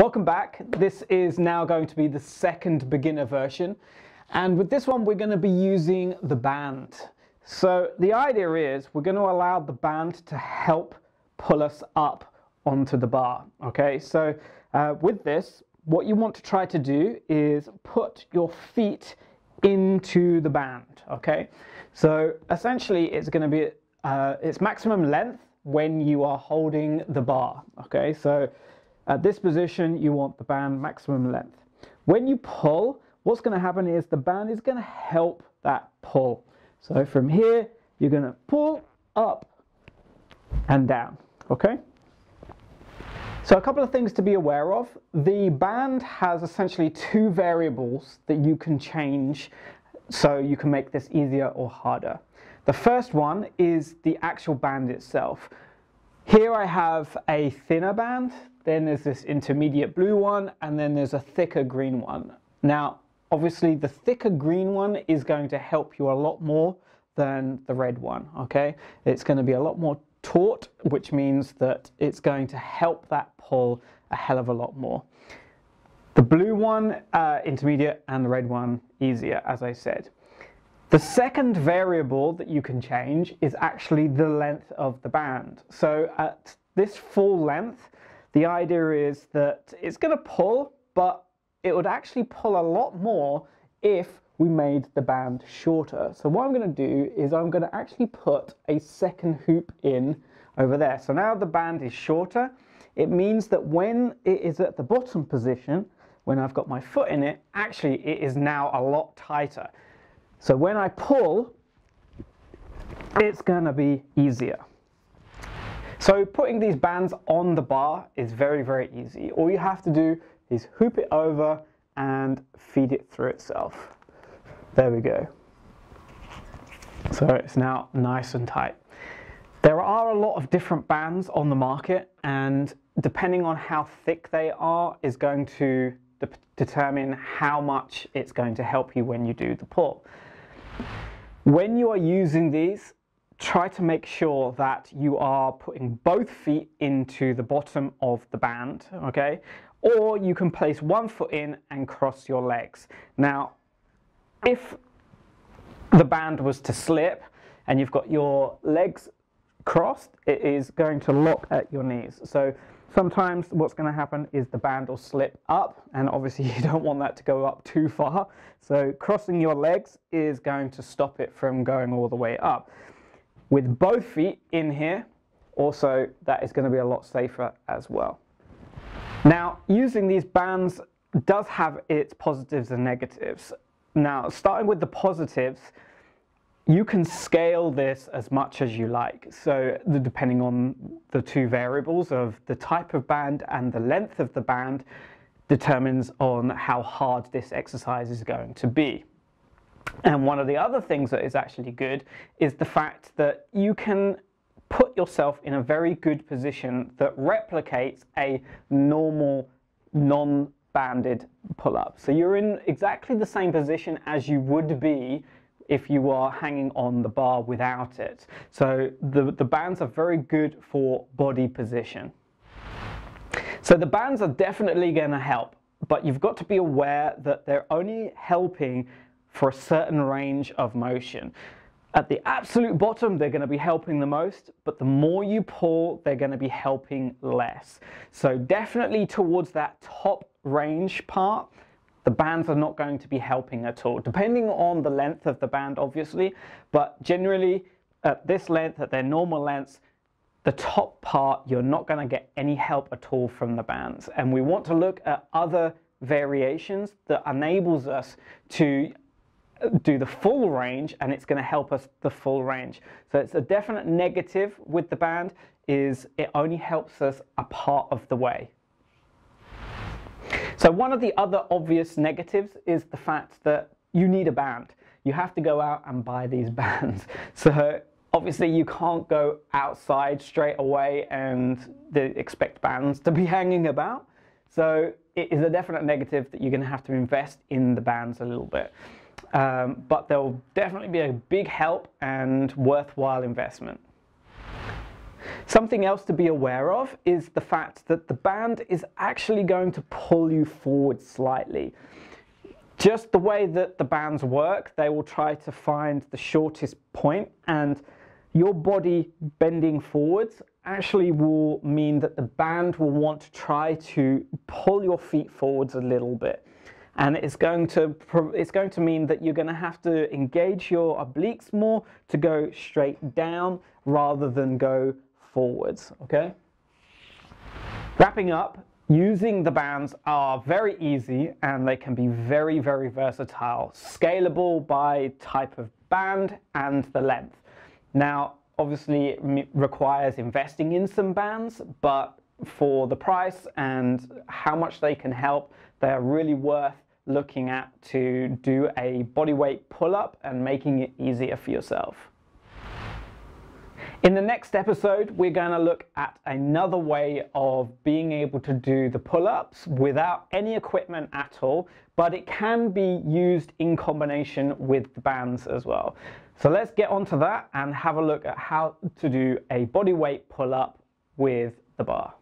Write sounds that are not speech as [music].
Welcome back. This is now going to be the second beginner version. And with this one, we're going to be using the band. So the idea is we're going to allow the band to help pull us up onto the bar. Okay, so uh, with this, what you want to try to do is put your feet into the band. Okay, so essentially it's going to be uh, its maximum length when you are holding the bar. Okay, so at this position, you want the band maximum length. When you pull, what's going to happen is the band is going to help that pull. So from here, you're going to pull up and down, okay? So a couple of things to be aware of. The band has essentially two variables that you can change so you can make this easier or harder. The first one is the actual band itself. Here I have a thinner band, then there's this intermediate blue one, and then there's a thicker green one. Now, obviously the thicker green one is going to help you a lot more than the red one, okay? It's going to be a lot more taut, which means that it's going to help that pull a hell of a lot more. The blue one, uh, intermediate, and the red one, easier, as I said. The second variable that you can change is actually the length of the band. So at this full length, the idea is that it's going to pull, but it would actually pull a lot more if we made the band shorter. So what I'm going to do is I'm going to actually put a second hoop in over there. So now the band is shorter. It means that when it is at the bottom position, when I've got my foot in it, actually it is now a lot tighter. So when I pull, it's going to be easier. So putting these bands on the bar is very, very easy. All you have to do is hoop it over and feed it through itself. There we go. So it's now nice and tight. There are a lot of different bands on the market and depending on how thick they are is going to de determine how much it's going to help you when you do the pull. When you are using these, try to make sure that you are putting both feet into the bottom of the band, okay? Or you can place one foot in and cross your legs. Now, if the band was to slip and you've got your legs crossed, it is going to lock at your knees. So sometimes what's going to happen is the band will slip up and obviously [laughs] you don't want that to go up too far. So crossing your legs is going to stop it from going all the way up. With both feet in here, also that is going to be a lot safer as well. Now, using these bands does have its positives and negatives. Now, starting with the positives, you can scale this as much as you like. So depending on the two variables of the type of band and the length of the band determines on how hard this exercise is going to be. And one of the other things that is actually good is the fact that you can put yourself in a very good position that replicates a normal non-banded pull-up. So you're in exactly the same position as you would be if you are hanging on the bar without it. So the, the bands are very good for body position. So the bands are definitely going to help, but you've got to be aware that they're only helping for a certain range of motion. At the absolute bottom, they're going to be helping the most, but the more you pull, they're going to be helping less. So definitely towards that top range part, the bands are not going to be helping at all, depending on the length of the band, obviously, but generally at this length, at their normal lengths, the top part, you're not going to get any help at all from the bands. And we want to look at other variations that enables us to do the full range and it's going to help us the full range. So it's a definite negative with the band is it only helps us a part of the way. So one of the other obvious negatives is the fact that you need a band. You have to go out and buy these [laughs] bands. So obviously you can't go outside straight away and expect bands to be [laughs] hanging about. So it is a definite negative that you're going to have to invest in the bands a little bit. Um, but they'll definitely be a big help and worthwhile investment. Something else to be aware of is the fact that the band is actually going to pull you forward slightly. Just the way that the bands work, they will try to find the shortest point and your body bending forwards actually will mean that the band will want to try to pull your feet forwards a little bit. And it's going to, it's going to mean that you're going to have to engage your obliques more to go straight down rather than go forwards, okay? Wrapping up, using the bands are very easy and they can be very, very versatile, scalable by type of band and the length. Now, obviously it requires investing in some bands, but for the price and how much they can help, they're really worth looking at to do a bodyweight pull-up and making it easier for yourself. In the next episode, we're going to look at another way of being able to do the pull-ups without any equipment at all, but it can be used in combination with the bands as well. So let's get onto that and have a look at how to do a body weight pull up with the bar.